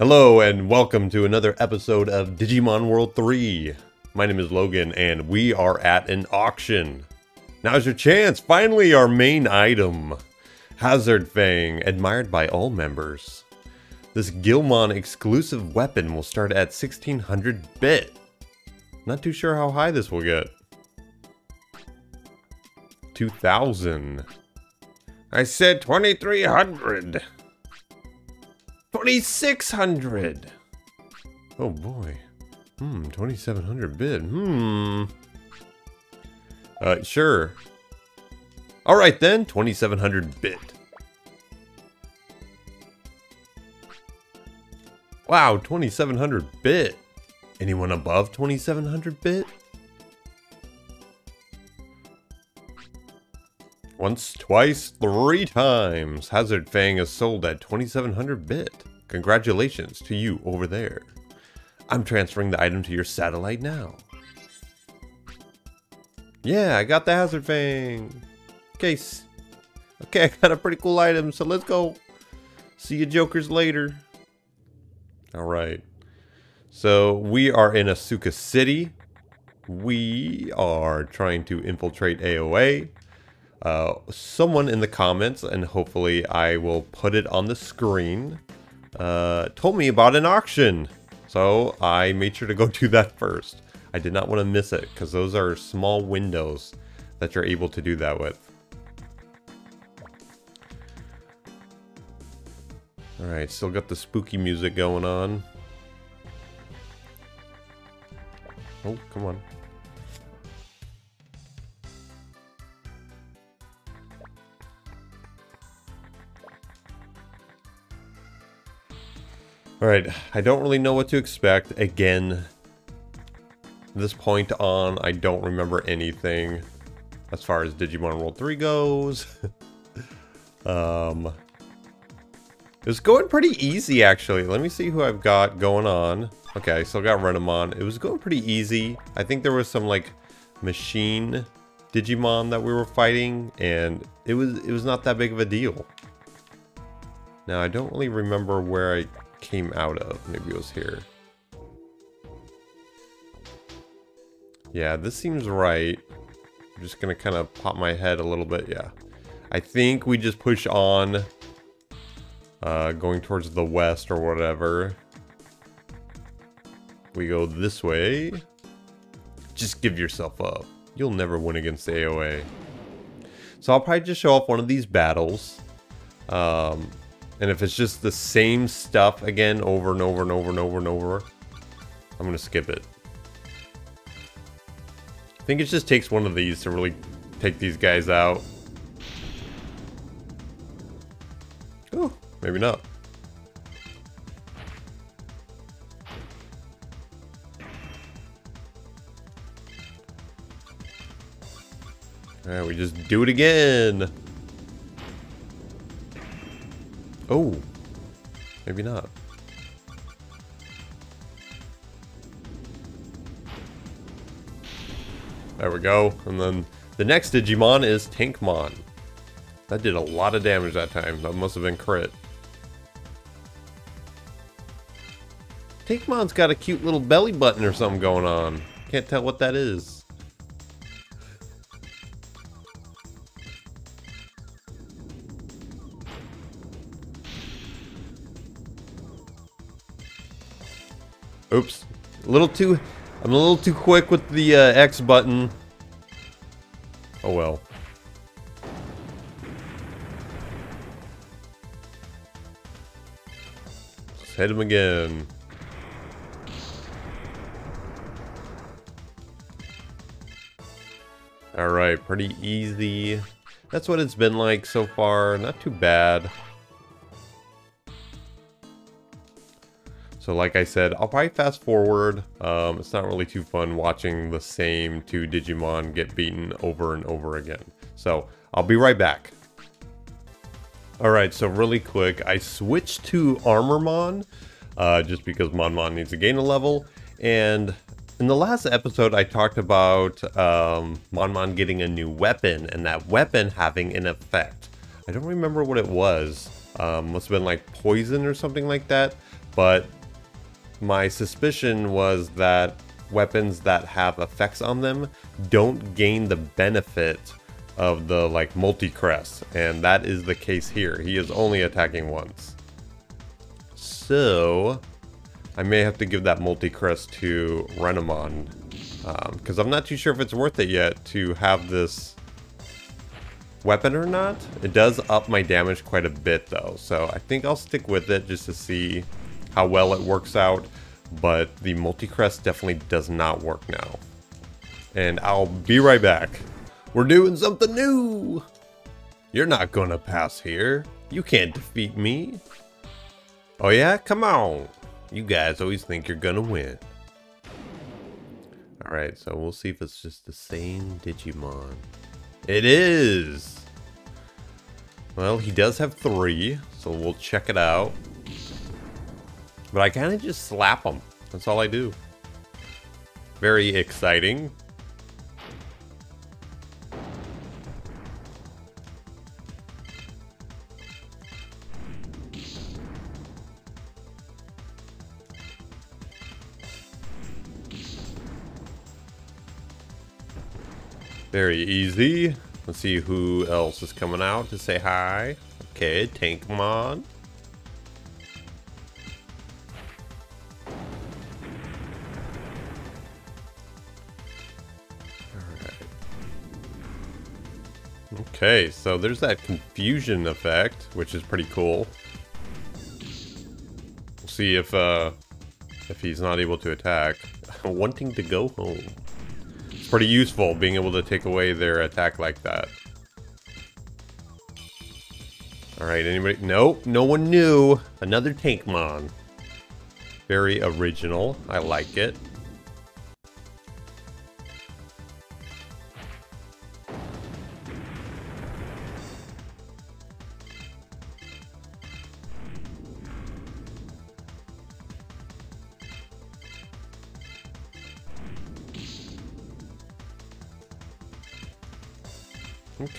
Hello and welcome to another episode of Digimon World 3. My name is Logan and we are at an auction. Now's your chance, finally our main item. Hazard Fang, admired by all members. This Guilmon exclusive weapon will start at 1600 bit. Not too sure how high this will get. 2000. I said 2300. 2600. Oh boy. Hmm, 2700 bid. Hmm. Uh, sure. Alright then, 2700 bit. Wow, 2700 bit. Anyone above 2700 bit? Once, twice, three times. Hazard Fang is sold at 2700 bit. Congratulations to you over there. I'm transferring the item to your satellite now. Yeah, I got the Hazard Fang. Case. Okay, I got a pretty cool item, so let's go. See you jokers later. Alright. So, we are in Asuka City. We are trying to infiltrate AOA. Uh, someone in the comments, and hopefully I will put it on the screen, uh, told me about an auction. So I made sure to go do that first. I did not want to miss it because those are small windows that you're able to do that with. Alright, still got the spooky music going on. Oh, come on. Alright, I don't really know what to expect. Again, this point on, I don't remember anything as far as Digimon World 3 goes. um, it was going pretty easy, actually. Let me see who I've got going on. Okay, I still got Renamon. It was going pretty easy. I think there was some, like, machine Digimon that we were fighting, and it was it was not that big of a deal. Now, I don't really remember where I came out of. Maybe it was here. Yeah, this seems right. I'm just gonna kind of pop my head a little bit. Yeah. I think we just push on uh, going towards the west or whatever. We go this way. Just give yourself up. You'll never win against AOA. So I'll probably just show off one of these battles. Um, and if it's just the same stuff again over and over and over and over and over, I'm going to skip it. I think it just takes one of these to really take these guys out. Oh, maybe not. Alright, we just do it again. Oh. Maybe not. There we go. And then the next Digimon is Tankmon. That did a lot of damage that time. That must have been crit. Tankmon's got a cute little belly button or something going on. Can't tell what that is. A little too... I'm a little too quick with the uh, X button. Oh well. Let's hit him again. Alright, pretty easy. That's what it's been like so far. Not too bad. So like I said, I'll probably fast forward. Um, it's not really too fun watching the same two Digimon get beaten over and over again. So I'll be right back. Alright, so really quick, I switched to Armormon, uh, just because Monmon needs to gain a level, and in the last episode I talked about um, Monmon getting a new weapon, and that weapon having an effect. I don't remember what it was, um, must have been like poison or something like that, but my suspicion was that weapons that have effects on them don't gain the benefit of the like multi-crest and that is the case here he is only attacking once so I may have to give that multi-crest to Renamon because um, I'm not too sure if it's worth it yet to have this weapon or not. It does up my damage quite a bit though, so I think I'll stick with it just to see how well it works out, but the multi-crest definitely does not work now. And I'll be right back. We're doing something new! You're not gonna pass here. You can't defeat me. Oh yeah? Come on. You guys always think you're gonna win. Alright, so we'll see if it's just the same Digimon. It is! Well, he does have three, so we'll check it out. But I kind of just slap them. That's all I do. Very exciting. Very easy. Let's see who else is coming out to say hi. Okay, Tankmon. Okay, so there's that confusion effect, which is pretty cool. We'll see if uh, if he's not able to attack. Wanting to go home pretty useful being able to take away their attack like that. Alright, anybody? Nope, no one knew. Another Tankmon. Very original. I like it.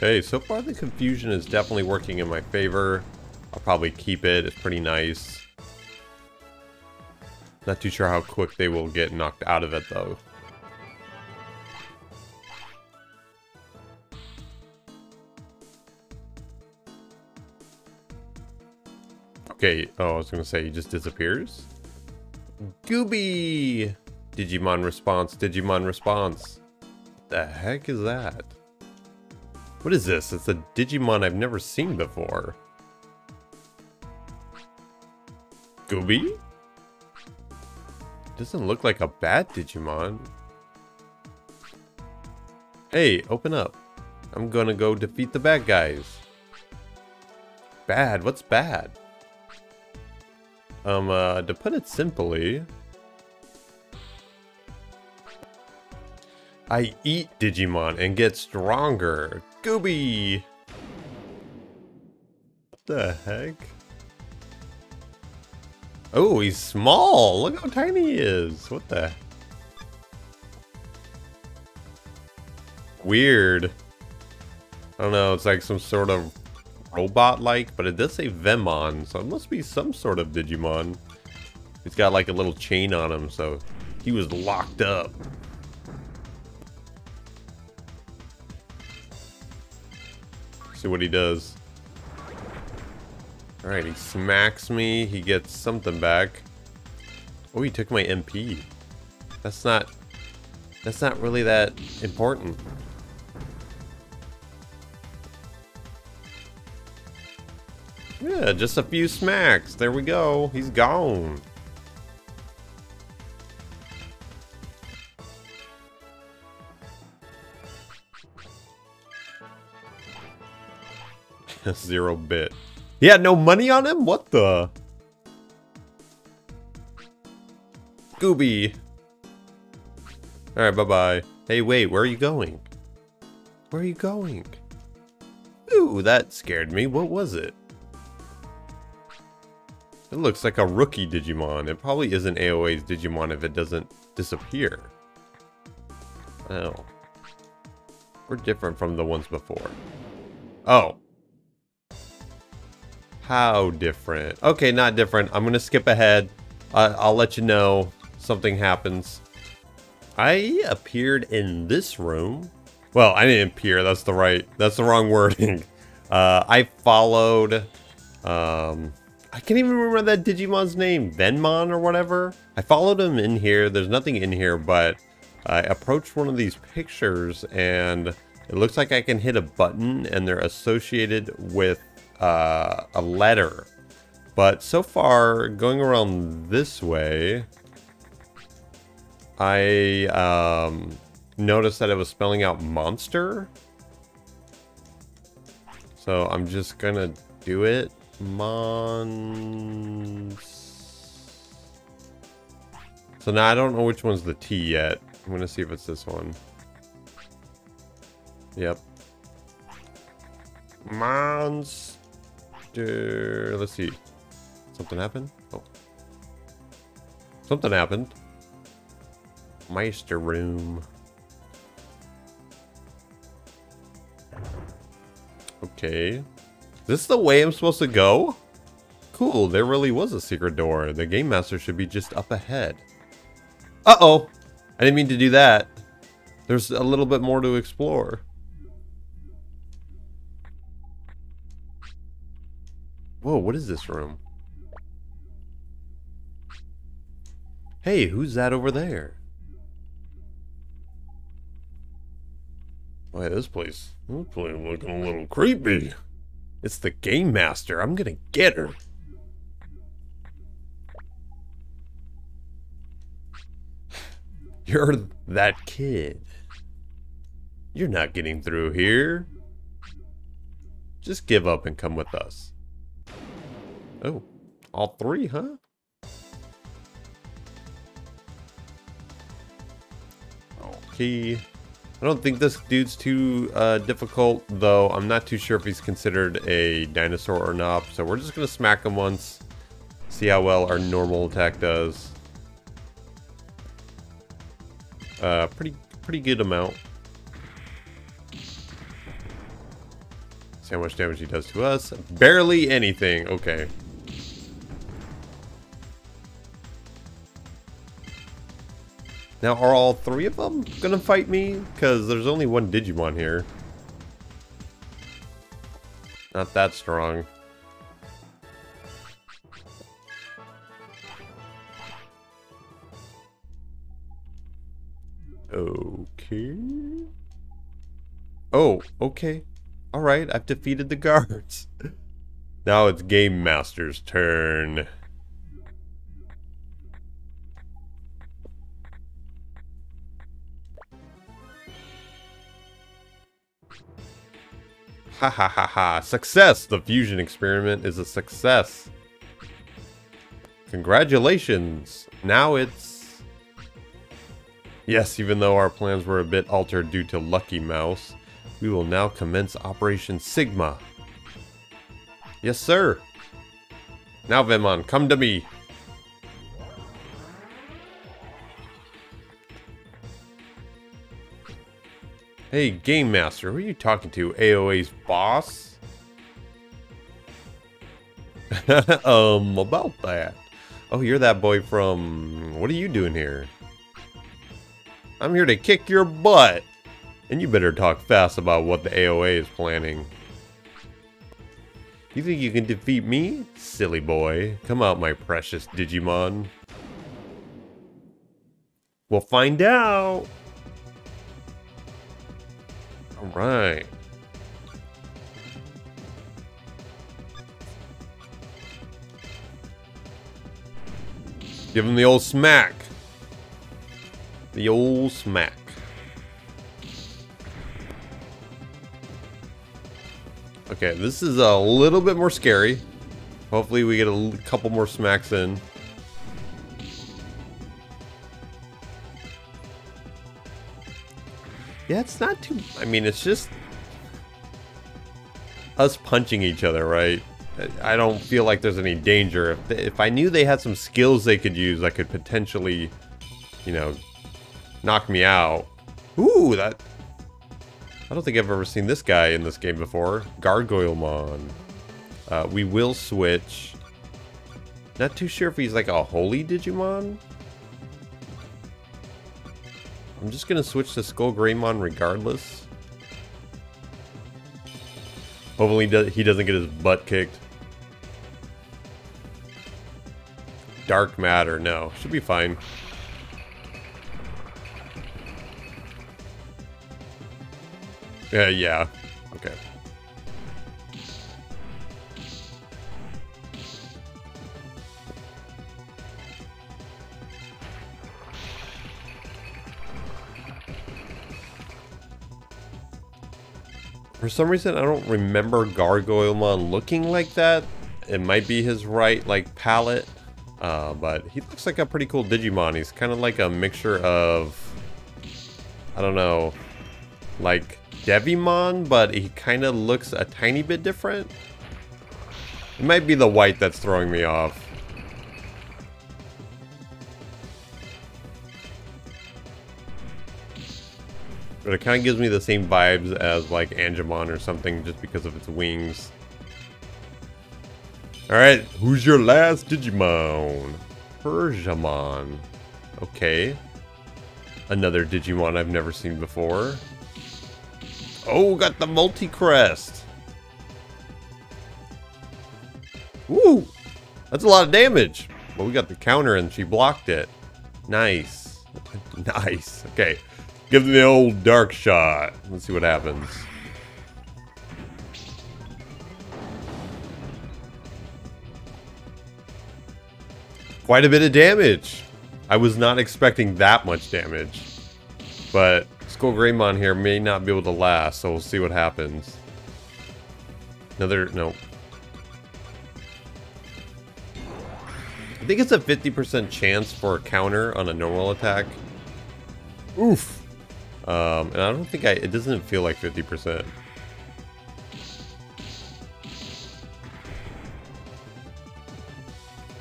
Okay, so far the confusion is definitely working in my favor. I'll probably keep it, it's pretty nice. Not too sure how quick they will get knocked out of it though. Okay, oh, I was gonna say he just disappears? Gooby! Digimon response, Digimon response. The heck is that? What is this? It's a Digimon I've never seen before. Gooby? Doesn't look like a bad Digimon. Hey, open up. I'm gonna go defeat the bad guys. Bad? What's bad? Um, uh, to put it simply, I eat Digimon and get stronger. Gooby! What the heck? Oh, he's small! Look how tiny he is! What the... Weird. I don't know, it's like some sort of robot-like, but it does say Venmon, so it must be some sort of Digimon. He's got like a little chain on him, so he was locked up. See what he does. Alright, he smacks me. He gets something back. Oh, he took my MP. That's not... That's not really that important. Yeah, just a few smacks. There we go. He's gone. Zero bit. He had no money on him? What the? Gooby. Alright, bye-bye. Hey, wait, where are you going? Where are you going? Ooh, that scared me. What was it? It looks like a rookie Digimon. It probably isn't AOA's Digimon if it doesn't disappear. Oh. We're different from the ones before. Oh. How different? Okay, not different. I'm to skip ahead. Uh, I'll let you know something happens. I appeared in this room. Well, I didn't appear. That's the right. That's the wrong wording. Uh, I followed. Um, I can't even remember that Digimon's name, Venmon or whatever. I followed him in here. There's nothing in here, but I approached one of these pictures and it looks like I can hit a button and they're associated with uh, a letter. But so far, going around this way, I um, noticed that it was spelling out monster. So I'm just gonna do it. Mons. So now I don't know which one's the T yet. I'm gonna see if it's this one. Yep. Monster. Let's see. Something happened? Oh. Something happened. Meister room. Okay. Is this the way I'm supposed to go? Cool, there really was a secret door. The Game Master should be just up ahead. Uh-oh! I didn't mean to do that. There's a little bit more to explore. Whoa, what is this room? Hey, who's that over there? Why, this place, this place looking a little creepy. It's the Game Master. I'm gonna get her. You're that kid. You're not getting through here. Just give up and come with us. Oh, all three, huh? Okay. I don't think this dude's too uh, difficult, though I'm not too sure if he's considered a dinosaur or not. So we're just going to smack him once, see how well our normal attack does. Uh, pretty, pretty good amount. See how much damage he does to us. Barely anything. Okay. Now, are all three of them gonna fight me? Because there's only one Digimon here. Not that strong. Okay. Oh, okay. Alright, I've defeated the guards. now it's Game Master's turn. Ha ha ha ha. Success! The fusion experiment is a success. Congratulations! Now it's... Yes, even though our plans were a bit altered due to Lucky Mouse, we will now commence Operation Sigma. Yes, sir! Now, Venmon, come to me! Hey, Game Master, who are you talking to? AOA's boss? um, about that. Oh, you're that boy from... What are you doing here? I'm here to kick your butt. And you better talk fast about what the AOA is planning. You think you can defeat me? Silly boy. Come out, my precious Digimon. We'll find out. Alright. Give him the old smack. The old smack. Okay, this is a little bit more scary. Hopefully we get a couple more smacks in. Yeah, it's not too... I mean, it's just... Us punching each other, right? I don't feel like there's any danger. If, they, if I knew they had some skills they could use that could potentially, you know, knock me out. Ooh, that... I don't think I've ever seen this guy in this game before. Gargoylemon. Uh, we will switch. Not too sure if he's like a holy Digimon. I'm just gonna switch to Skull Greymon regardless. Hopefully he doesn't get his butt kicked. Dark matter, no. Should be fine. Yeah, yeah. Okay. For some reason, I don't remember Gargoylemon looking like that. It might be his right, like, palette. Uh, but he looks like a pretty cool Digimon. He's kind of like a mixture of... I don't know. Like, Devimon, but he kind of looks a tiny bit different. It might be the white that's throwing me off. But it kind of gives me the same vibes as like Angemon or something just because of its wings. Alright, who's your last Digimon? Persiamon. Okay. Another Digimon I've never seen before. Oh, got the multi-crest. Woo! That's a lot of damage. Well, we got the counter and she blocked it. Nice. nice. Okay. Give them the old dark shot. Let's see what happens. Quite a bit of damage. I was not expecting that much damage. But Skull Greymon here may not be able to last, so we'll see what happens. Another, no. I think it's a 50% chance for a counter on a normal attack. Oof. Um, and I don't think I, it doesn't feel like 50%.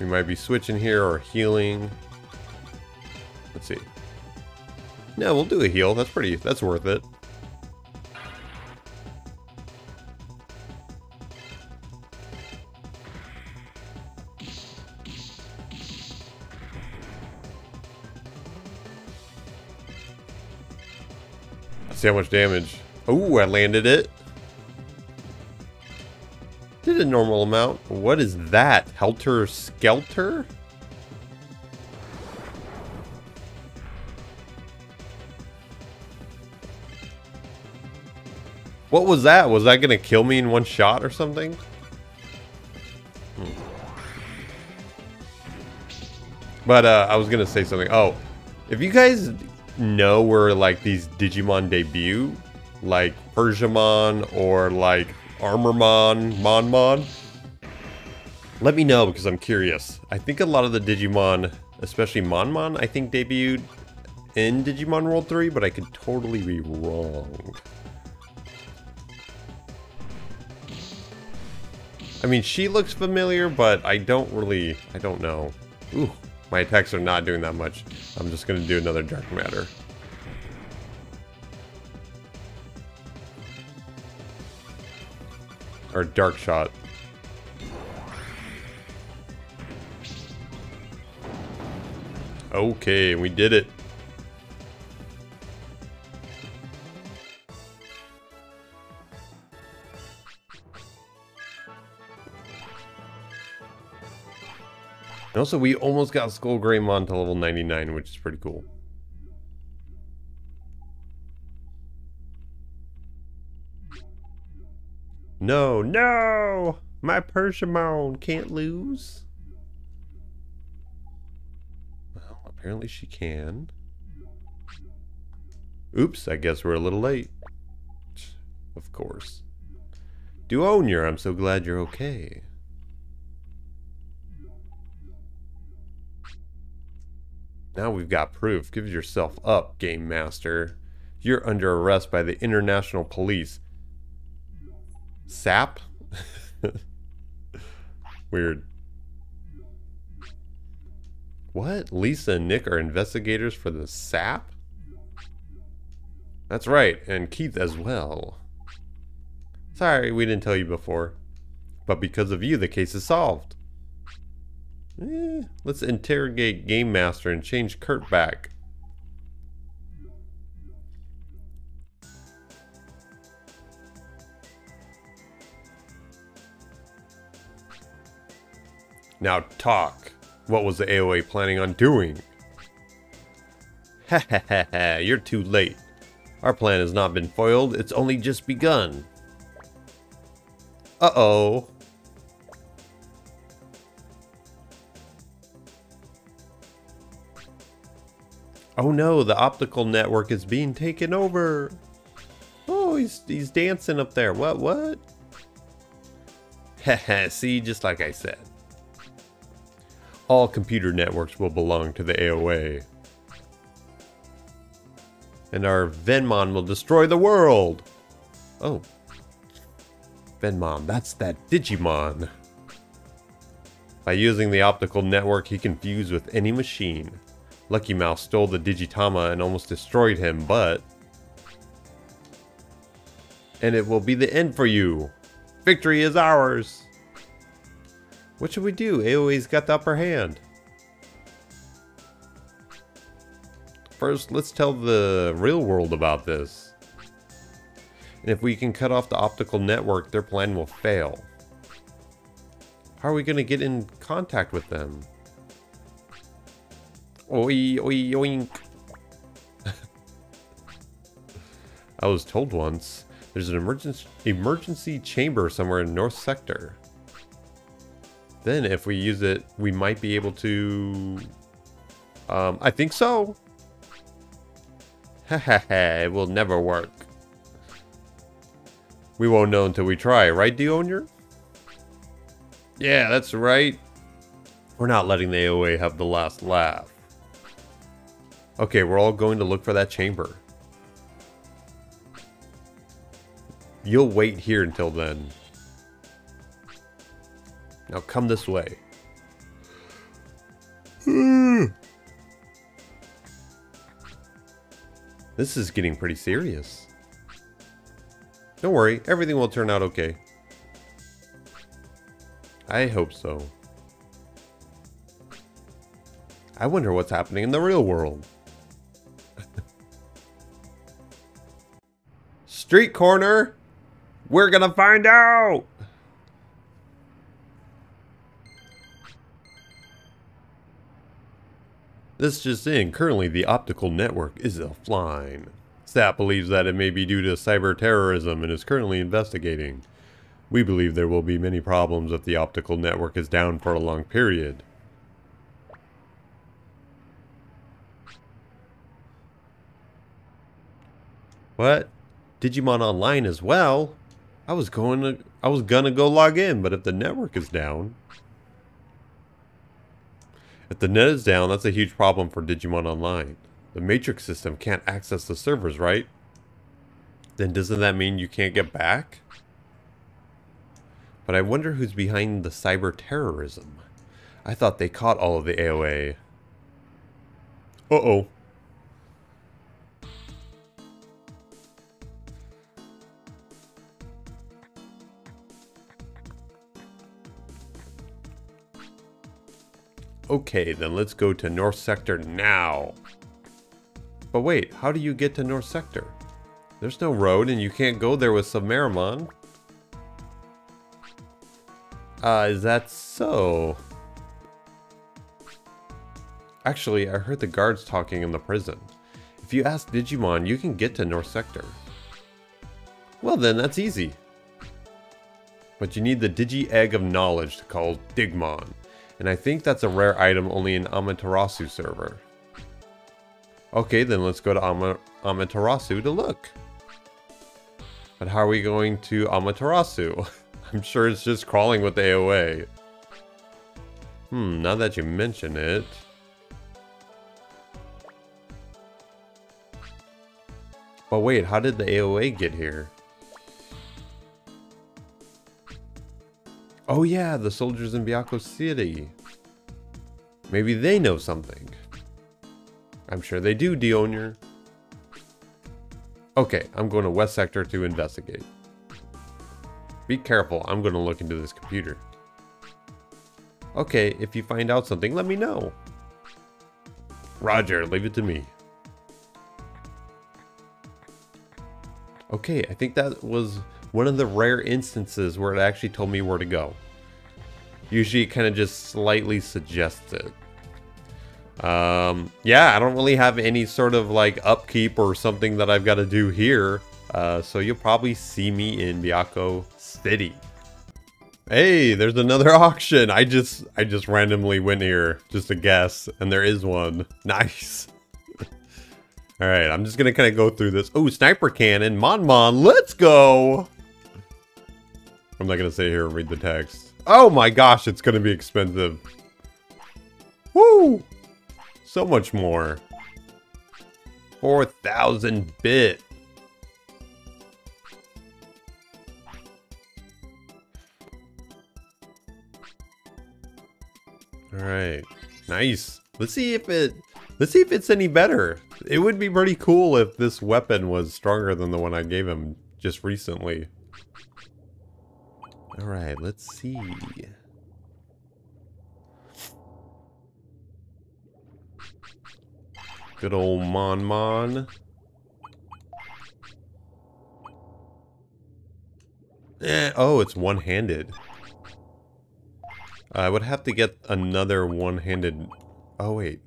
We might be switching here or healing. Let's see. No, we'll do a heal. That's pretty, that's worth it. See how much damage. Oh, I landed it. Did a normal amount. What is that? Helter Skelter? What was that? Was that going to kill me in one shot or something? Hmm. But uh, I was going to say something. Oh, if you guys know where like these Digimon debut, like Persiamon or like Armormon, Monmon, let me know because I'm curious. I think a lot of the Digimon, especially Monmon, I think debuted in Digimon World 3, but I could totally be wrong. I mean, she looks familiar, but I don't really, I don't know. Ooh, my attacks are not doing that much. I'm just going to do another Dark Matter. Or Dark Shot. Okay, we did it. Also, we almost got Skull Greymon to level 99, which is pretty cool. No, no! My Persiamon can't lose. Well, apparently she can. Oops, I guess we're a little late. Of course. Duonior, I'm so glad you're okay. Now we've got proof. Give yourself up, Game Master. You're under arrest by the International Police. SAP? Weird. What? Lisa and Nick are investigators for the SAP? That's right, and Keith as well. Sorry, we didn't tell you before. But because of you, the case is solved. Eh, let's interrogate Game Master and change Kurt back. Now talk. What was the AOA planning on doing? Ha ha ha ha, you're too late. Our plan has not been foiled, it's only just begun. Uh-oh. Oh no, the optical network is being taken over. Oh, he's he's dancing up there. What what? See, just like I said. All computer networks will belong to the AOA. And our Venmon will destroy the world! Oh. Venmon, that's that Digimon. By using the optical network, he can fuse with any machine. Lucky Mouse stole the Digitama and almost destroyed him, but... And it will be the end for you! Victory is ours! What should we do? AOA's got the upper hand. First, let's tell the real world about this. And if we can cut off the optical network, their plan will fail. How are we going to get in contact with them? Oi, oi, oink. I was told once, there's an emergency, emergency chamber somewhere in North Sector. Then if we use it, we might be able to... Um, I think so. Hahaha, it will never work. We won't know until we try, right, Duonior? Yeah, that's right. We're not letting the AOA have the last laugh. Okay, we're all going to look for that chamber. You'll wait here until then. Now come this way. Hmm. this is getting pretty serious. Don't worry, everything will turn out okay. I hope so. I wonder what's happening in the real world. Street corner! We're gonna find out! This just in, currently the optical network is offline. SAP believes that it may be due to cyber terrorism and is currently investigating. We believe there will be many problems if the optical network is down for a long period. What? Digimon Online as well? I was going to I was gonna go log in, but if the network is down, if the net is down, that's a huge problem for Digimon Online. The Matrix system can't access the servers, right? Then doesn't that mean you can't get back? But I wonder who's behind the cyber terrorism. I thought they caught all of the AOA. Uh-oh. Okay, then let's go to North Sector now. But wait, how do you get to North Sector? There's no road and you can't go there with Submarimon. Uh, is that so? Actually, I heard the guards talking in the prison. If you ask Digimon, you can get to North Sector. Well then, that's easy. But you need the Digi Egg of Knowledge to call Digmon. And I think that's a rare item only in Amaterasu server. Okay, then let's go to Ama Amaterasu to look. But how are we going to Amaterasu? I'm sure it's just crawling with the AOA. Hmm, now that you mention it... But wait, how did the AOA get here? Oh yeah, the soldiers in Byakko City. Maybe they know something. I'm sure they do, Duonior. Okay, I'm going to West Sector to investigate. Be careful, I'm going to look into this computer. Okay, if you find out something, let me know. Roger, leave it to me. Okay, I think that was one of the rare instances where it actually told me where to go. Usually it kind of just slightly suggests it. Um, yeah, I don't really have any sort of like upkeep or something that I've got to do here. Uh, so you'll probably see me in Byakko City. Hey, there's another auction. I just I just randomly went here just to guess, and there is one. Nice. All right, I'm just gonna kind of go through this. Oh, sniper cannon, Mon Mon, let's go. I'm not gonna sit here and read the text. Oh my gosh, it's gonna be expensive. Woo! So much more. 4,000 bit. Alright. Nice. Let's see if it... Let's see if it's any better. It would be pretty cool if this weapon was stronger than the one I gave him just recently. Alright, let's see. Good old Mon Mon. Eh, oh, it's one-handed. I would have to get another one-handed... Oh, wait.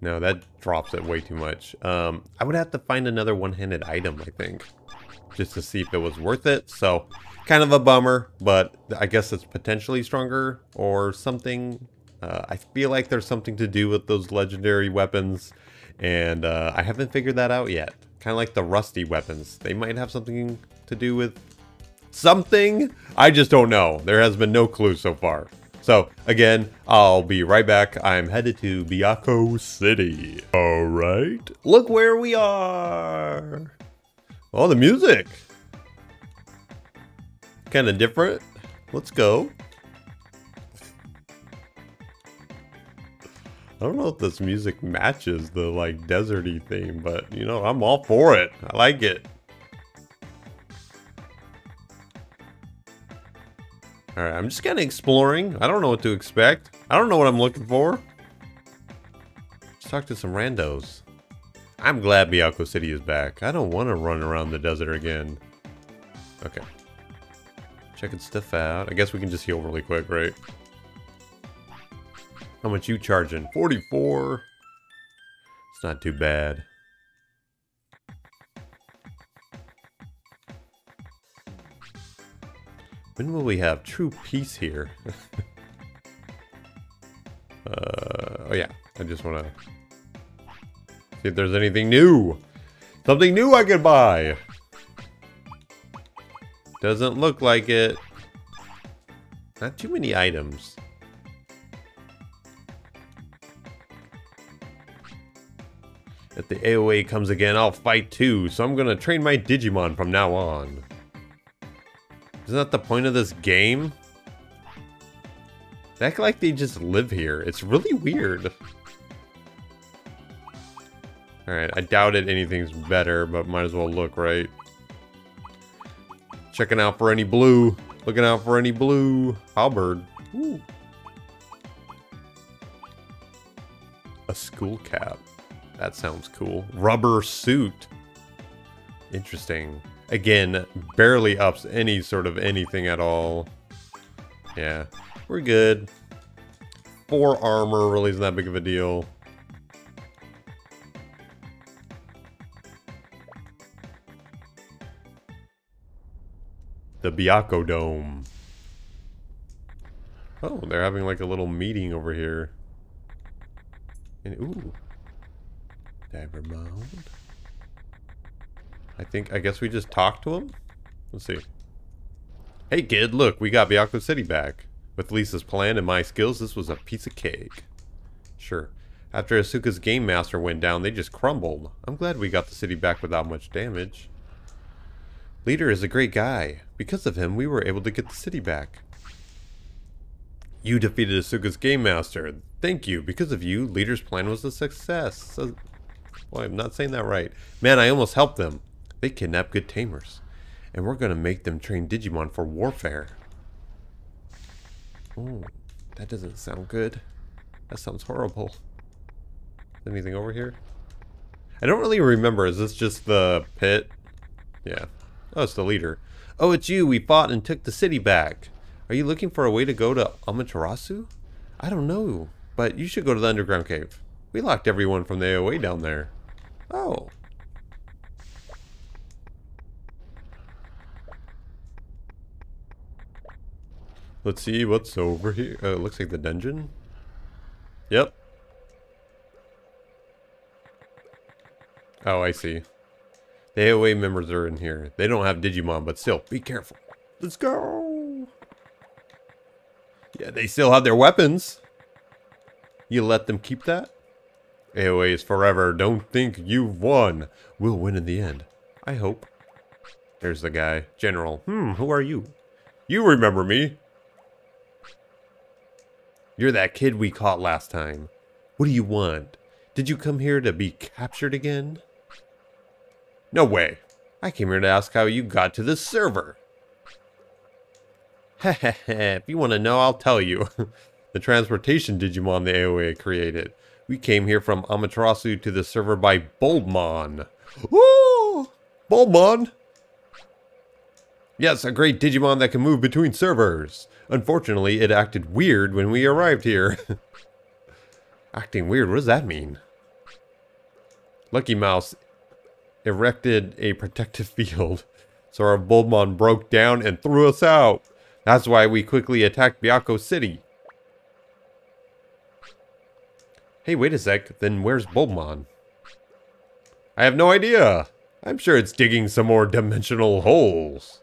No, that drops it way too much. Um, I would have to find another one-handed item, I think. Just to see if it was worth it. So, kind of a bummer, but I guess it's potentially stronger or something. Uh, I feel like there's something to do with those legendary weapons, and uh, I haven't figured that out yet. Kind of like the rusty weapons. They might have something to do with something? I just don't know. There has been no clue so far. So, again, I'll be right back. I'm headed to Byakko City. Alright. Look where we are. Oh, the music. Kind of different. Let's go. I don't know if this music matches the, like, deserty theme, but, you know, I'm all for it. I like it. Alright, I'm just kind of exploring. I don't know what to expect. I don't know what I'm looking for. Let's talk to some randos. I'm glad Byakko City is back. I don't want to run around the desert again. Okay. Checking stuff out. I guess we can just heal really quick, right? How much you charging? 44. It's not too bad. When will we have true peace here? uh, oh yeah, I just want to see if there's anything new. Something new I could buy. Doesn't look like it. Not too many items. If the AOA comes again, I'll fight too, so I'm gonna train my Digimon from now on. Isn't that the point of this game? They act like they just live here. It's really weird. Alright, I doubted anything's better, but might as well look, right? Checking out for any blue. Looking out for any blue. Halberd. Ooh. A school cap. That sounds cool. Rubber suit. Interesting. Again, barely ups any sort of anything at all. Yeah, we're good. Four armor really isn't that big of a deal. The Byakko Dome. Oh, they're having like a little meeting over here. And ooh. Diver mode. I think, I guess we just talked to him? Let's see. Hey kid, look, we got Byakko City back. With Lisa's plan and my skills, this was a piece of cake. Sure. After Asuka's game master went down, they just crumbled. I'm glad we got the city back without much damage. Leader is a great guy. Because of him, we were able to get the city back. You defeated Asuka's game master. Thank you. Because of you, Leader's plan was a success. So, I'm not saying that right. Man, I almost helped them. They kidnap good tamers. And we're going to make them train Digimon for warfare. Ooh, that doesn't sound good. That sounds horrible. Anything over here? I don't really remember. Is this just the pit? Yeah. Oh, it's the leader. Oh, it's you. We fought and took the city back. Are you looking for a way to go to Amaterasu? I don't know, but you should go to the underground cave. We locked everyone from the AOA down there. Oh. Let's see what's over here. Uh, it looks like the dungeon. Yep. Oh, I see. The AOA members are in here. They don't have Digimon, but still, be careful. Let's go! Yeah, they still have their weapons. You let them keep that? AOA is forever. Don't think you've won. We'll win in the end. I hope. There's the guy. General. Hmm, who are you? You remember me. You're that kid we caught last time. What do you want? Did you come here to be captured again? No way. I came here to ask how you got to the server. Heh if you want to know, I'll tell you. the transportation Digimon the AOA created. We came here from Amaterasu to the server by Bulbmon. Woo! Bulbmon! Yes, a great Digimon that can move between servers. Unfortunately, it acted weird when we arrived here. Acting weird, what does that mean? Lucky Mouse erected a protective field, so our Bulbmon broke down and threw us out. That's why we quickly attacked Byakko City. Hey, wait a sec, then where's Bulbmon? I have no idea. I'm sure it's digging some more dimensional holes.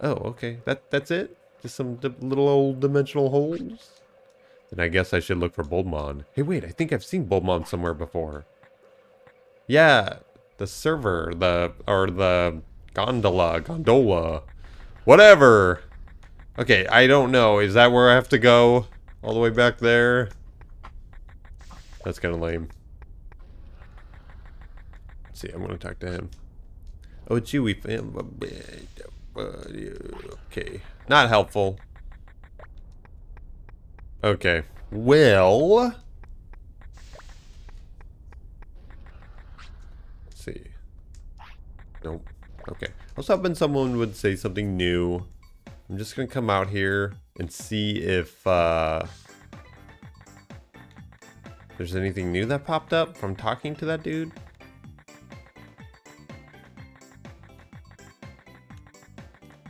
Oh, okay. That That's it? Just some little old dimensional holes? Then I guess I should look for Bulbmon. Hey, wait, I think I've seen Bulbmon somewhere before. Yeah, the server, the, or the gondola, gondola, whatever. Okay, I don't know. Is that where I have to go? All the way back there? That's kind of lame. Let's see, I'm going to talk to him. Oh, it's you. We Okay. Not helpful. Okay. Well... Let's see. Nope. Okay. I was hoping someone would say something new. I'm just gonna come out here and see if uh, there's anything new that popped up from talking to that dude.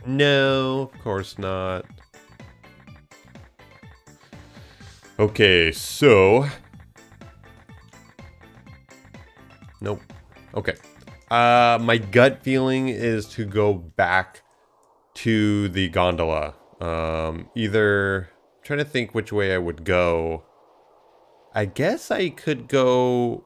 No, of course not. Okay, so... Nope. Okay. Uh, my gut feeling is to go back to the gondola. Um, either... I'm trying to think which way I would go. I guess I could go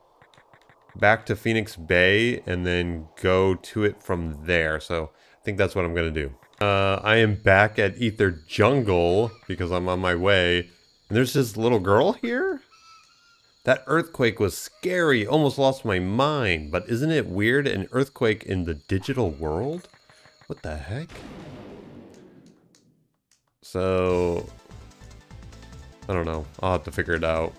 back to Phoenix Bay and then go to it from there. So I think that's what I'm going to do. Uh, I am back at Ether Jungle because I'm on my way. And there's this little girl here? That earthquake was scary, almost lost my mind. But isn't it weird, an earthquake in the digital world? What the heck? So, I don't know. I'll have to figure it out.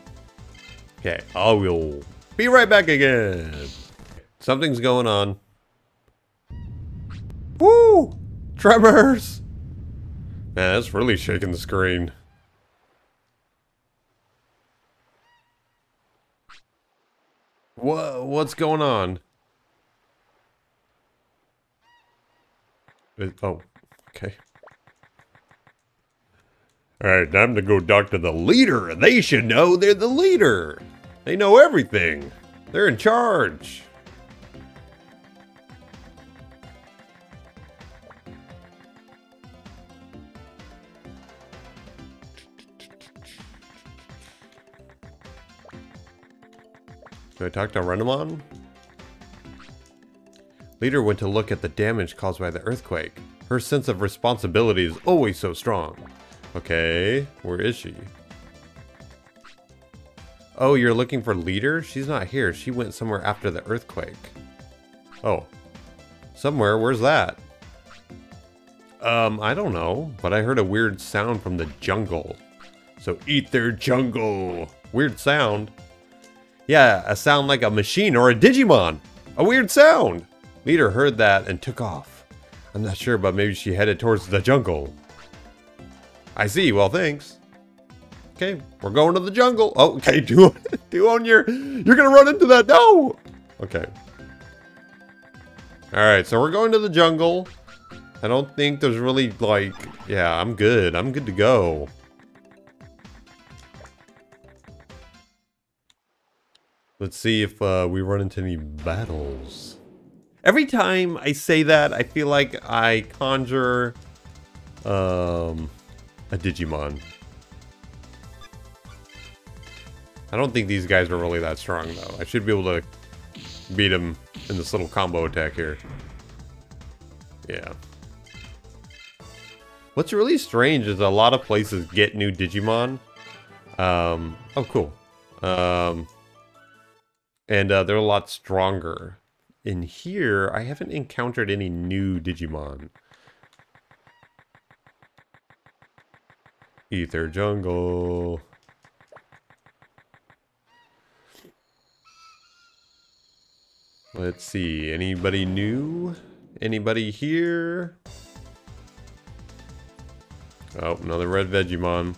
Okay, I will be right back again. Something's going on. Woo! Tremors! Man, that's really shaking the screen. What, what's going on? It, oh, okay. Alright, time to go talk to the leader. They should know they're the leader. They know everything. They're in charge. Do I talk to Renamon? Leader went to look at the damage caused by the earthquake. Her sense of responsibility is always so strong. Okay, where is she? Oh, you're looking for Leader? She's not here. She went somewhere after the earthquake. Oh. Somewhere? Where's that? Um, I don't know, but I heard a weird sound from the jungle. So eat their jungle. Weird sound. Yeah, a sound like a machine or a Digimon. A weird sound. Leader heard that and took off. I'm not sure, but maybe she headed towards the jungle. I see. Well, thanks. Okay, we're going to the jungle. Oh, okay, do, do on your... You're going to run into that. No! Okay. Alright, so we're going to the jungle. I don't think there's really, like... Yeah, I'm good. I'm good to go. Let's see if uh, we run into any battles. Every time I say that, I feel like I conjure um, a Digimon. I don't think these guys are really that strong, though. I should be able to beat them in this little combo attack here. Yeah. What's really strange is a lot of places get new Digimon. Um, oh, cool. Um, and uh, they're a lot stronger. In here, I haven't encountered any new Digimon. Ether Jungle. Let's see, anybody new? Anybody here? Oh, another red Vegiemon.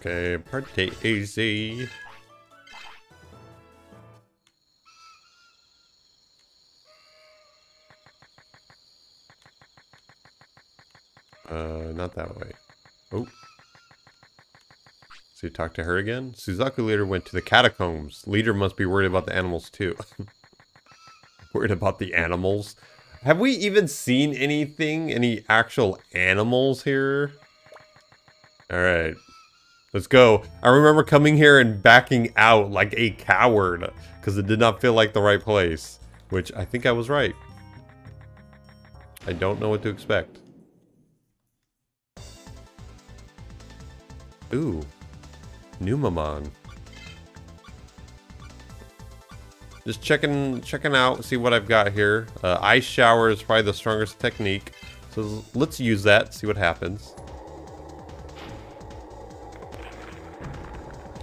Okay, pretty easy. Uh, not that way. Oh. So you talk to her again? Suzaku leader went to the catacombs. Leader must be worried about the animals too. worried about the animals? Have we even seen anything? Any actual animals here? Alright. Let's go. I remember coming here and backing out like a coward because it did not feel like the right place. Which I think I was right. I don't know what to expect. Ooh. Numemon. Just checking checking out, see what I've got here. Uh, Ice Shower is probably the strongest technique. So let's use that, see what happens.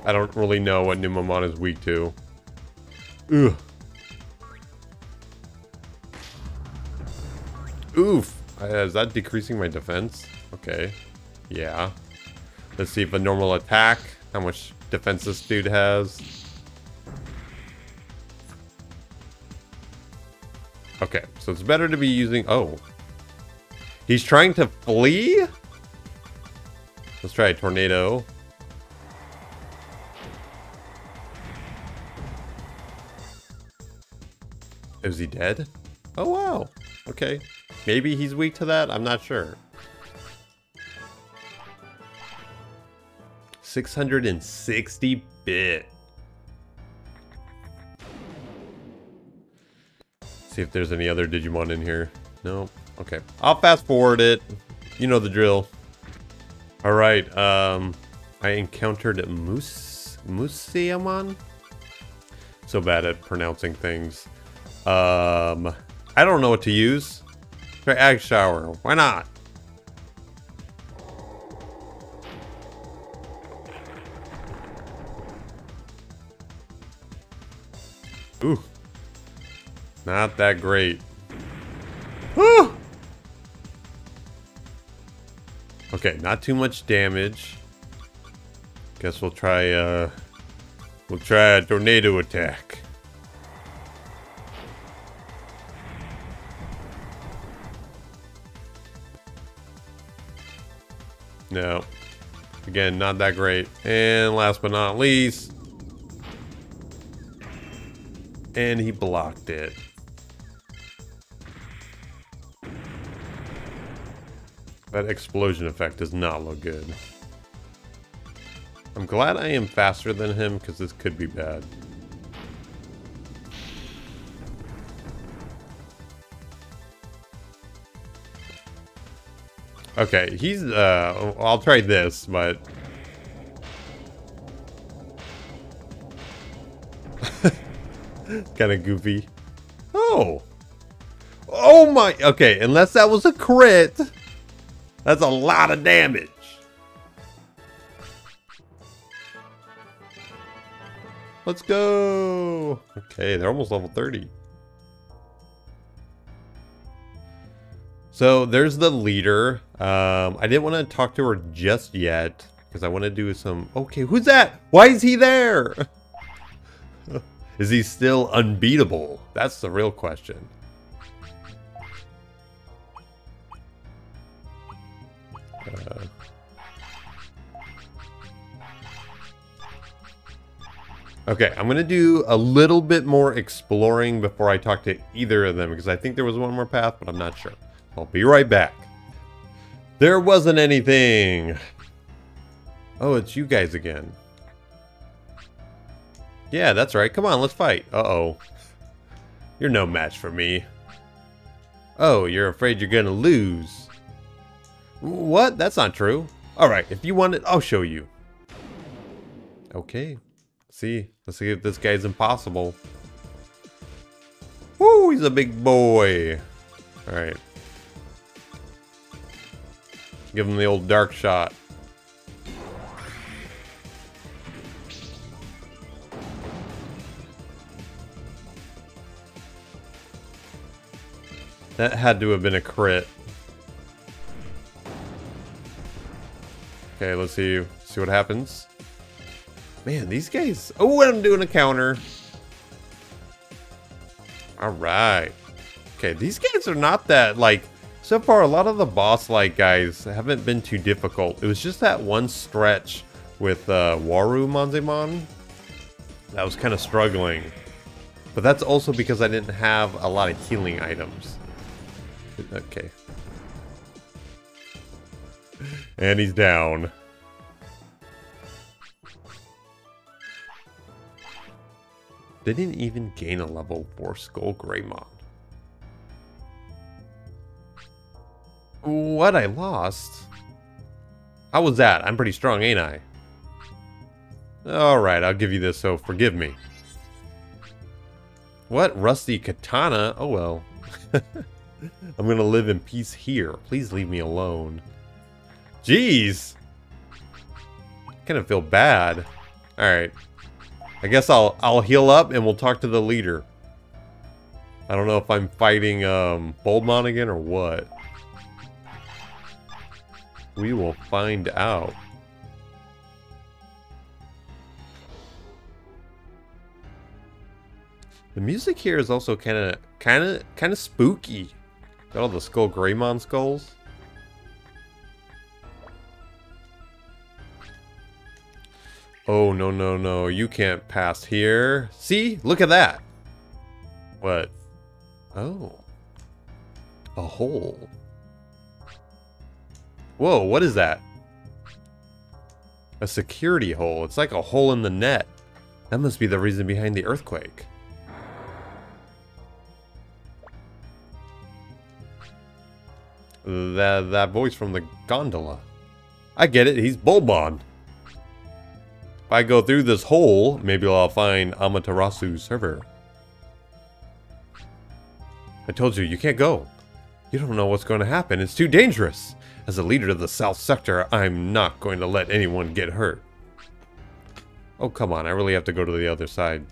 I don't really know what Numemon is weak to. Ugh. Oof. Uh, is that decreasing my defense? Okay. Yeah. Let's see if a normal attack, how much defense this dude has. Okay, so it's better to be using... Oh. He's trying to flee? Let's try a tornado. Is he dead? Oh, wow. Okay. Maybe he's weak to that? I'm not sure. 660 bit. See if there's any other Digimon in here. No? Okay. I'll fast forward it. You know the drill. Alright, um... I encountered Moose... Museamon? So bad at pronouncing things. Um, I don't know what to use. Try Egg Shower. Why not? Ooh. Not that great. Woo! Okay, not too much damage. Guess we'll try, uh... We'll try a tornado attack. No. Again, not that great. And last but not least. And he blocked it. That explosion effect does not look good. I'm glad I am faster than him because this could be bad. Okay, he's, uh, I'll try this, but... kind of goofy. Oh! Oh my, okay, unless that was a crit, that's a lot of damage. Let's go! Okay, they're almost level 30. So there's the leader. Um, I didn't want to talk to her just yet because I want to do some... Okay, who's that? Why is he there? is he still unbeatable? That's the real question. Uh, okay, I'm going to do a little bit more exploring before I talk to either of them because I think there was one more path, but I'm not sure. I'll be right back. There wasn't anything. Oh, it's you guys again. Yeah, that's right. Come on, let's fight. Uh-oh. You're no match for me. Oh, you're afraid you're gonna lose. What? That's not true. Alright, if you want it, I'll show you. Okay. See, let's see if this guy's impossible. Woo, he's a big boy. Alright. Give him the old dark shot. That had to have been a crit. Okay, let's see see what happens. Man, these guys. Oh, I'm doing a counter. All right. Okay, these guys are not that like so far, a lot of the boss-like guys haven't been too difficult. It was just that one stretch with uh, Waru Monzaemon that was kind of struggling. But that's also because I didn't have a lot of healing items. Okay. And he's down. Didn't even gain a level 4 Skull Greymon. What? I lost? How was that? I'm pretty strong, ain't I? Alright, I'll give you this, so forgive me. What? Rusty katana? Oh well. I'm gonna live in peace here. Please leave me alone. Jeez! I kind of feel bad. Alright. I guess I'll I'll heal up and we'll talk to the leader. I don't know if I'm fighting um, Bulbmon again or what. We will find out. The music here is also kind of, kind of, kind of spooky. Got all the Skull Greymon skulls. Oh, no, no, no. You can't pass here. See? Look at that. What? Oh. A hole. Whoa, what is that? A security hole. It's like a hole in the net. That must be the reason behind the earthquake. That, that voice from the gondola. I get it, he's Bulbmon. If I go through this hole, maybe I'll find Amaterasu's server. I told you, you can't go. You don't know what's going to happen. It's too dangerous. As a leader of the South Sector, I'm not going to let anyone get hurt. Oh, come on. I really have to go to the other side.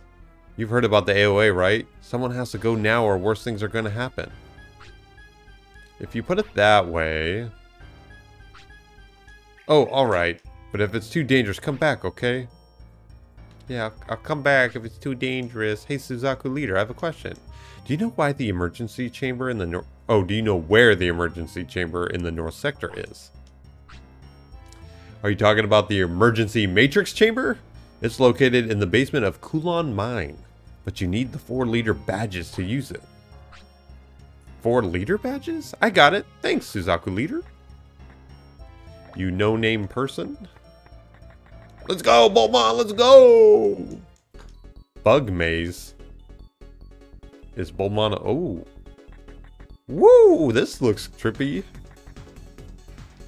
You've heard about the AOA, right? Someone has to go now or worse things are going to happen. If you put it that way... Oh, alright. But if it's too dangerous, come back, okay? Yeah, I'll, I'll come back if it's too dangerous. Hey, Suzaku leader, I have a question. Do you know why the emergency chamber in the north... Oh, do you know where the emergency chamber in the north sector is? Are you talking about the emergency matrix chamber? It's located in the basement of Kulon Mine, but you need the four leader badges to use it. Four leader badges? I got it. Thanks, Suzaku leader. You no-name person? Let's go, Bulma, let's go! Bug maze. Is Bulma... Oh. Woo! This looks trippy.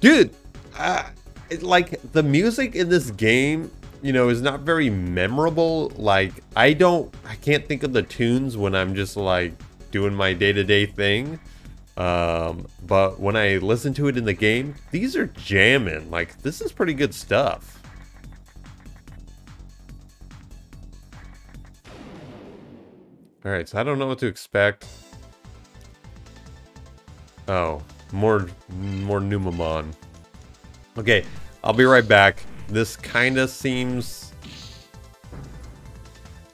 Dude, uh, it, like, the music in this game, you know, is not very memorable. Like, I don't, I can't think of the tunes when I'm just like doing my day-to-day thing. Um, but when I listen to it in the game, these are jamming. Like, this is pretty good stuff. Alright, so I don't know what to expect. Oh, more, more Numemon. Okay, I'll be right back. This kind of seems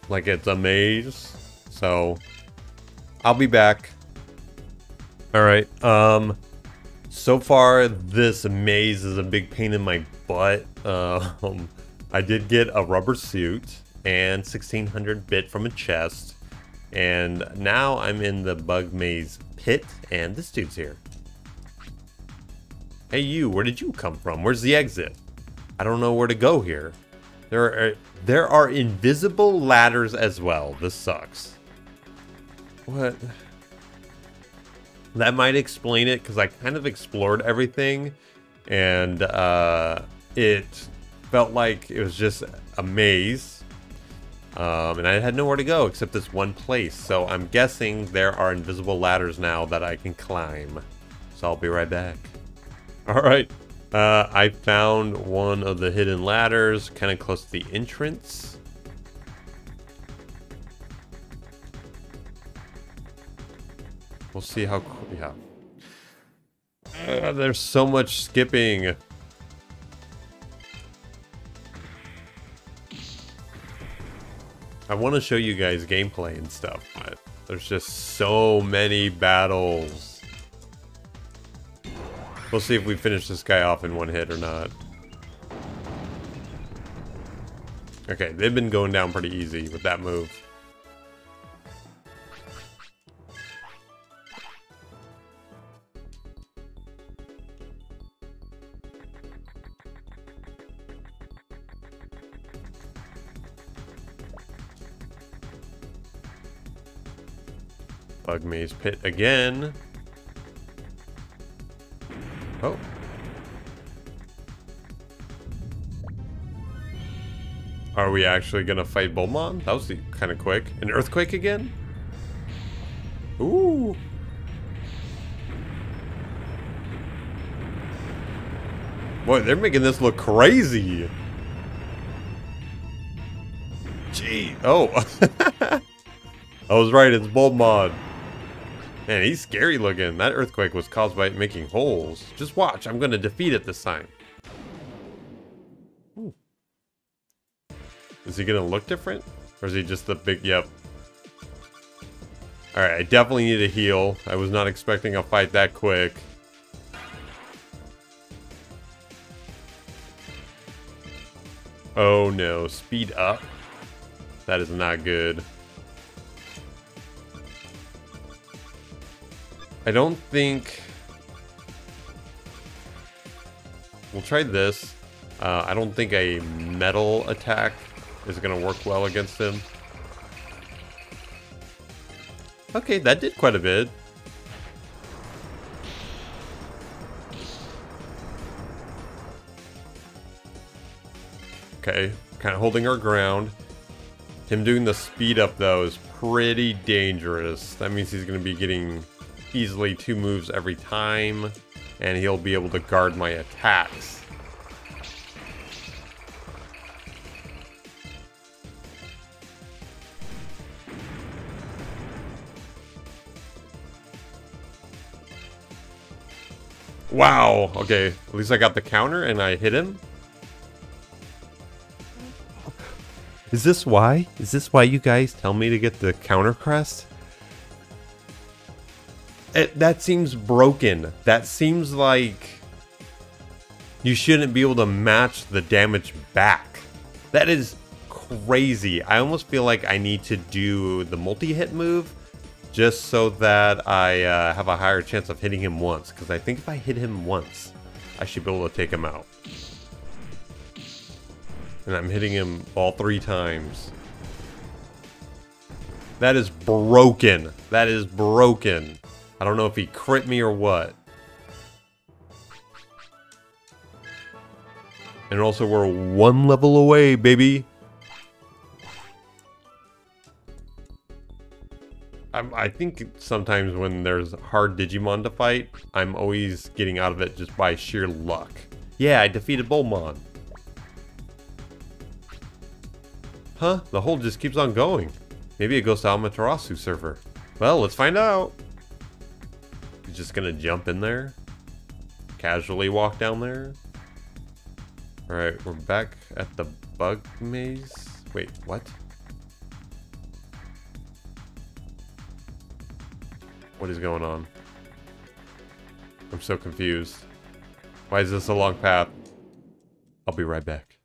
like it's a maze. So, I'll be back. Alright, um, so far this maze is a big pain in my butt. Um, I did get a rubber suit and 1600 bit from a chest. And now I'm in the bug maze pit and this dude's here. Hey you, where did you come from? Where's the exit? I don't know where to go here. There are, there are invisible ladders as well. This sucks. What? That might explain it because I kind of explored everything and uh, it felt like it was just a maze. Um, and I had nowhere to go except this one place. So I'm guessing there are invisible ladders now that I can climb. So I'll be right back. All right. Uh, I found one of the hidden ladders kind of close to the entrance. We'll see how, yeah. Uh, there's so much skipping. I want to show you guys gameplay and stuff, but there's just so many battles. We'll see if we finish this guy off in one hit or not. Okay, they've been going down pretty easy with that move. Bug Maze Pit again. Oh. Are we actually gonna fight Bulbmon? That was kind of quick. An earthquake again? Ooh. Boy, they're making this look crazy. Gee. Oh. I was right, it's Bulbmon. Man, he's scary looking. That earthquake was caused by it making holes. Just watch, I'm gonna defeat it this time. Ooh. Is he gonna look different? Or is he just the big, yep. Alright, I definitely need a heal. I was not expecting a fight that quick. Oh no, speed up. That is not good. I don't think... We'll try this. Uh, I don't think a metal attack is going to work well against him. Okay, that did quite a bit. Okay, kind of holding our ground. Him doing the speed up, though, is pretty dangerous. That means he's going to be getting easily two moves every time, and he'll be able to guard my attacks. Wow, okay, at least I got the counter and I hit him. Is this why? Is this why you guys tell me to get the counter crest? It, that seems broken. That seems like you shouldn't be able to match the damage back. That is crazy. I almost feel like I need to do the multi-hit move just so that I uh, have a higher chance of hitting him once. Because I think if I hit him once, I should be able to take him out. And I'm hitting him all three times. That is broken. That is broken. I don't know if he crit me or what. And also we're one level away, baby. I'm, I think sometimes when there's hard Digimon to fight, I'm always getting out of it just by sheer luck. Yeah, I defeated Bulbmon. Huh? The hole just keeps on going. Maybe it goes to Amaterasu server. Well, let's find out. Just gonna jump in there? Casually walk down there? Alright, we're back at the bug maze. Wait, what? What is going on? I'm so confused. Why is this a long path? I'll be right back.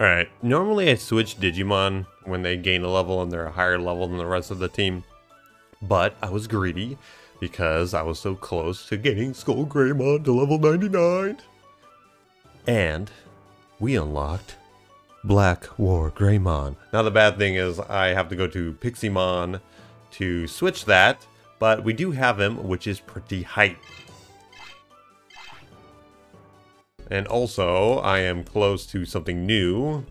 Alright, normally I switch Digimon when they gain a level and they're a higher level than the rest of the team. But I was greedy because I was so close to getting Skull Greymon to level 99. And we unlocked Black War Greymon. Now the bad thing is I have to go to Piximon to switch that but we do have him, which is pretty hype. And also, I am close to something new.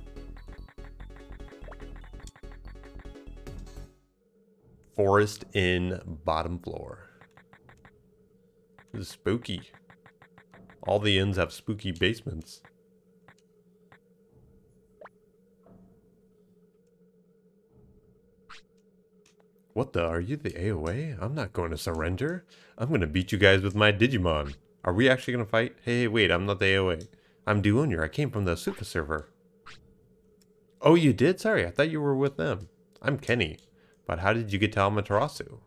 Forest in bottom floor. Spooky. All the inns have spooky basements. What the? Are you the AOA? I'm not going to surrender. I'm going to beat you guys with my Digimon. Are we actually going to fight? Hey, wait, I'm not the AOA. I'm Duonior. I came from the Suka server. Oh, you did? Sorry, I thought you were with them. I'm Kenny. But how did you get to Amaterasu?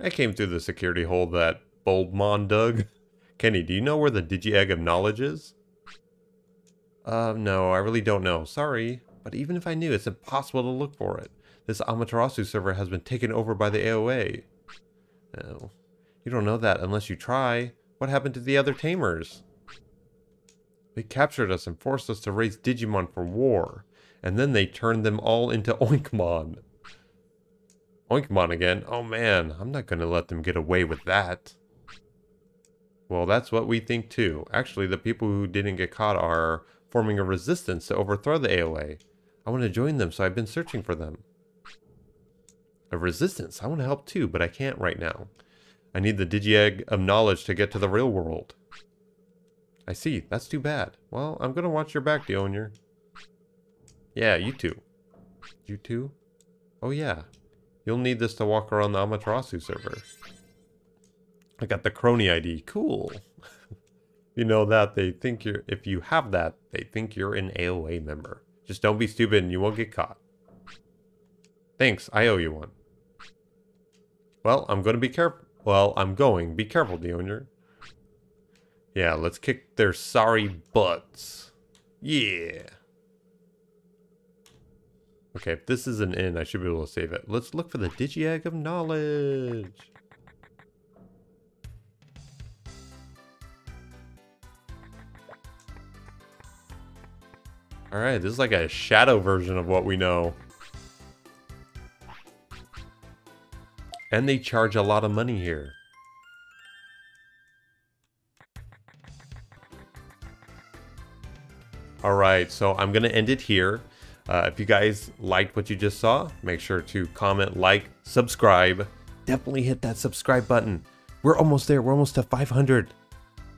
I came through the security hole that Bulbmon dug. Kenny, do you know where the Digi-Egg of Knowledge is? Uh, no, I really don't know. Sorry. But even if I knew, it's impossible to look for it. This Amaterasu server has been taken over by the AOA. Oh, you don't know that unless you try. What happened to the other tamers? They captured us and forced us to raise Digimon for war. And then they turned them all into Oinkmon. Oinkmon again? Oh man, I'm not going to let them get away with that. Well, that's what we think too. Actually, the people who didn't get caught are forming a resistance to overthrow the AOA. I want to join them, so I've been searching for them. A resistance. I want to help too, but I can't right now. I need the Digi-Egg of knowledge to get to the real world. I see. That's too bad. Well, I'm going to watch your back, Duonior. Yeah, you too. You too? Oh yeah. You'll need this to walk around the Amaterasu server. I got the Crony ID. Cool. you know that they think you're if you have that, they think you're an AOA member. Just don't be stupid and you won't get caught. Thanks, I owe you one. Well, I'm going to be careful. Well, I'm going. Be careful, Duonior. Yeah, let's kick their sorry butts. Yeah. Okay, if this is an inn, I should be able to save it. Let's look for the Digi-Egg of Knowledge. Alright, this is like a shadow version of what we know. And they charge a lot of money here. Alright, so I'm going to end it here. Uh, if you guys liked what you just saw, make sure to comment, like, subscribe. Definitely hit that subscribe button. We're almost there. We're almost to 500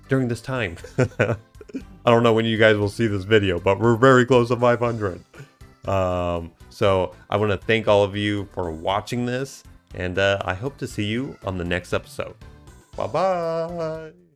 during this time. I don't know when you guys will see this video, but we're very close to 500. Um, so I want to thank all of you for watching this. And uh, I hope to see you on the next episode. Bye bye.